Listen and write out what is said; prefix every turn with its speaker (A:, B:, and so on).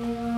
A: Yeah.